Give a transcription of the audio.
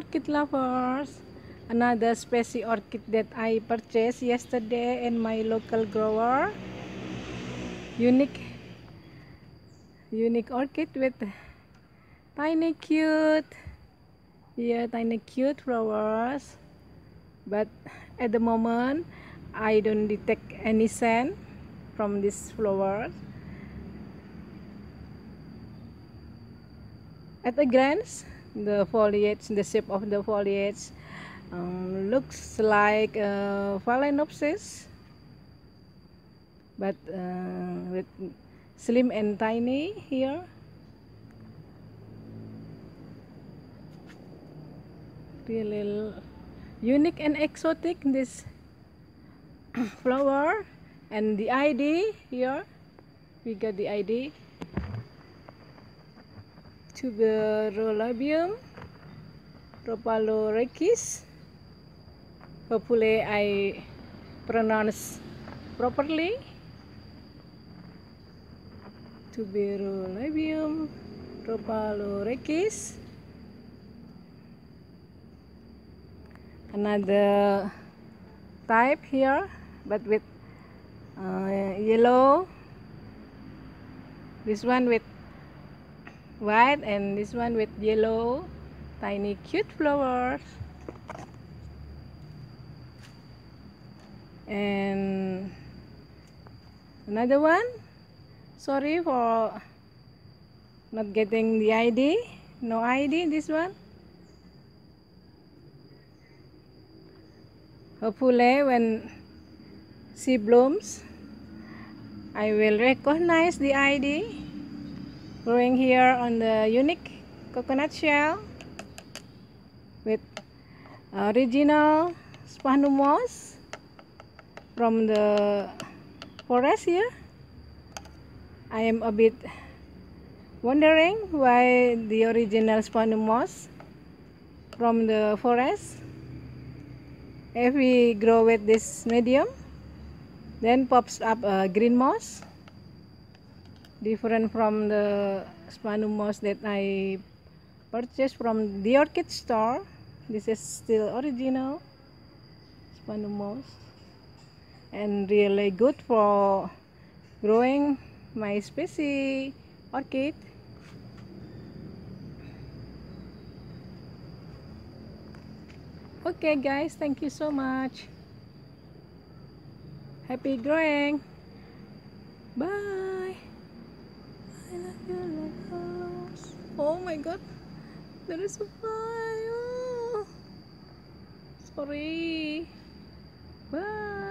orchid lovers. Another species orchid that I purchased yesterday in my local grower. Unique unique orchid with tiny cute here tiny cute flowers but at the moment I don't detect any scent from these flowers at a glance the foliage the shape of the foliage um, looks like uh, phalaenopsis but uh, with slim and tiny here. Really unique and exotic this flower. And the ID here we got the ID Tuberolabium Rhopalorrhachis hopefully I pronounce properly. Tuberolabium Rhopalorrhachis another type here but with uh, yellow. This one with white and this one with yellow tiny cute flowers. And another one sorry for not getting the ID no ID this one. Hopefully when she blooms I will recognize the ID growing here on the unique coconut shell with original sphagnum moss from the forest here. I am a bit wondering why the original sphagnum moss from the forest. If we grow with this medium then pops up a green moss different from the sphagnum moss that I purchased from the orchid store. This is still original sphagnum moss and really good for growing my species orchid. Okay guys thank you so much. Happy growing. Bye my god. there is a fire! Oh. Sorry. Bye.